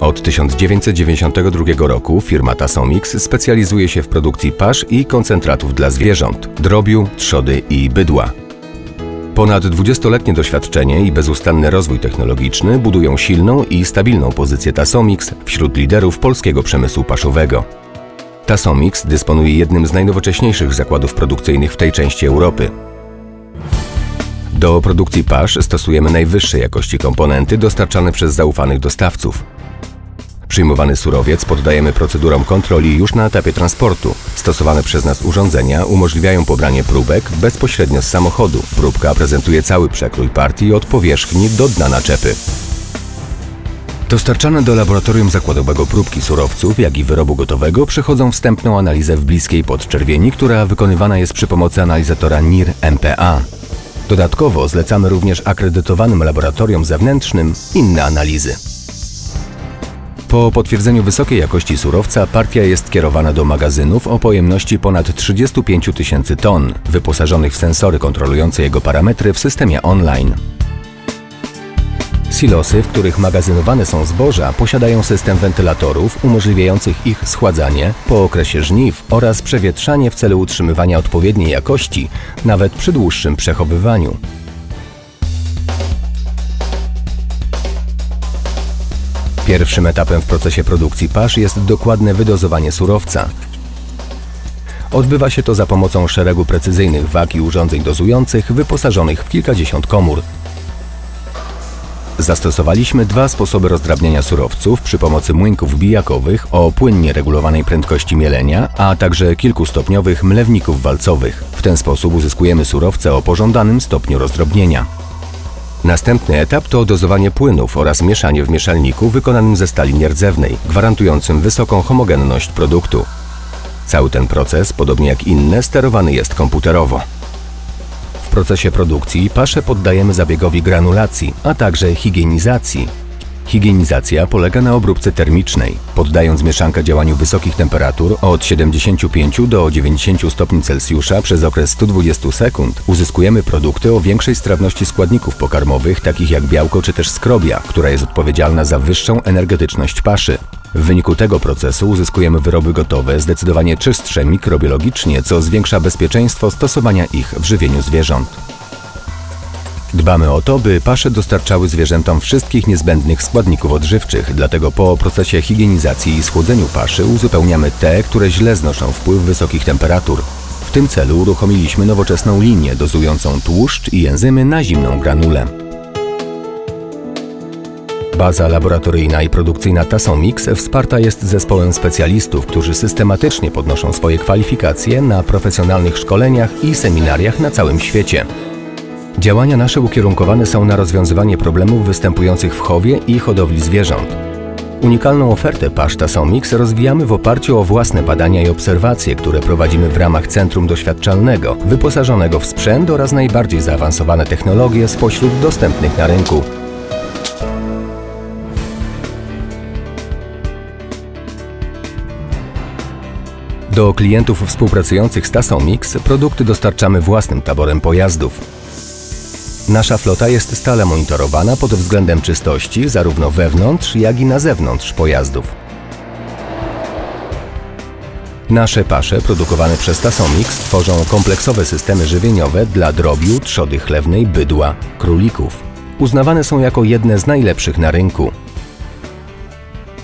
Od 1992 roku firma Tasomix specjalizuje się w produkcji pasz i koncentratów dla zwierząt, drobiu, trzody i bydła. Ponad 20-letnie doświadczenie i bezustanny rozwój technologiczny budują silną i stabilną pozycję Tasomix wśród liderów polskiego przemysłu paszowego. Tasomix dysponuje jednym z najnowocześniejszych zakładów produkcyjnych w tej części Europy. Do produkcji pasz stosujemy najwyższej jakości komponenty dostarczane przez zaufanych dostawców. Przyjmowany surowiec poddajemy procedurom kontroli już na etapie transportu. Stosowane przez nas urządzenia umożliwiają pobranie próbek bezpośrednio z samochodu. Próbka prezentuje cały przekrój partii od powierzchni do dna naczepy. Dostarczane do laboratorium zakładowego próbki surowców, jak i wyrobu gotowego przechodzą wstępną analizę w bliskiej podczerwieni, która wykonywana jest przy pomocy analizatora NIR MPA. Dodatkowo zlecamy również akredytowanym laboratoriom zewnętrznym inne analizy. Po potwierdzeniu wysokiej jakości surowca partia jest kierowana do magazynów o pojemności ponad 35 tysięcy ton, wyposażonych w sensory kontrolujące jego parametry w systemie online. Silosy, w których magazynowane są zboża, posiadają system wentylatorów umożliwiających ich schładzanie po okresie żniw oraz przewietrzanie w celu utrzymywania odpowiedniej jakości, nawet przy dłuższym przechowywaniu. Pierwszym etapem w procesie produkcji pasz jest dokładne wydozowanie surowca. Odbywa się to za pomocą szeregu precyzyjnych wag i urządzeń dozujących wyposażonych w kilkadziesiąt komór. Zastosowaliśmy dwa sposoby rozdrabniania surowców przy pomocy młynków bijakowych o płynnie regulowanej prędkości mielenia, a także kilkustopniowych mlewników walcowych. W ten sposób uzyskujemy surowce o pożądanym stopniu rozdrobnienia. Następny etap to dozowanie płynów oraz mieszanie w mieszalniku wykonanym ze stali nierdzewnej, gwarantującym wysoką homogenność produktu. Cały ten proces, podobnie jak inne, sterowany jest komputerowo. W procesie produkcji paszę poddajemy zabiegowi granulacji, a także higienizacji. Higienizacja polega na obróbce termicznej. Poddając mieszankę działaniu wysokich temperatur od 75 do 90 stopni Celsjusza przez okres 120 sekund, uzyskujemy produkty o większej strawności składników pokarmowych, takich jak białko czy też skrobia, która jest odpowiedzialna za wyższą energetyczność paszy. W wyniku tego procesu uzyskujemy wyroby gotowe, zdecydowanie czystsze mikrobiologicznie, co zwiększa bezpieczeństwo stosowania ich w żywieniu zwierząt. Dbamy o to, by pasze dostarczały zwierzętom wszystkich niezbędnych składników odżywczych, dlatego po procesie higienizacji i schłodzeniu paszy uzupełniamy te, które źle znoszą wpływ wysokich temperatur. W tym celu uruchomiliśmy nowoczesną linię dozującą tłuszcz i enzymy na zimną granulę. Baza laboratoryjna i produkcyjna Tasomix wsparta jest zespołem specjalistów, którzy systematycznie podnoszą swoje kwalifikacje na profesjonalnych szkoleniach i seminariach na całym świecie. Działania nasze ukierunkowane są na rozwiązywanie problemów występujących w chowie i hodowli zwierząt. Unikalną ofertę paszta Somix rozwijamy w oparciu o własne badania i obserwacje, które prowadzimy w ramach Centrum Doświadczalnego, wyposażonego w sprzęt oraz najbardziej zaawansowane technologie spośród dostępnych na rynku. Do klientów współpracujących z Tasomix produkty dostarczamy własnym taborem pojazdów. Nasza flota jest stale monitorowana pod względem czystości zarówno wewnątrz, jak i na zewnątrz pojazdów. Nasze pasze produkowane przez Tasomix tworzą kompleksowe systemy żywieniowe dla drobiu, trzody chlewnej, bydła, królików. Uznawane są jako jedne z najlepszych na rynku.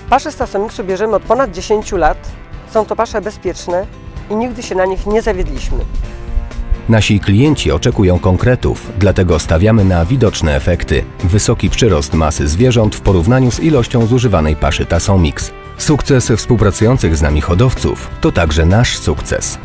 Pasze z Tasomixu bierzemy od ponad 10 lat. Są to pasze bezpieczne i nigdy się na nich nie zawiedliśmy. Nasi klienci oczekują konkretów, dlatego stawiamy na widoczne efekty. Wysoki przyrost masy zwierząt w porównaniu z ilością zużywanej paszy Tasomix. Sukces współpracujących z nami hodowców to także nasz sukces.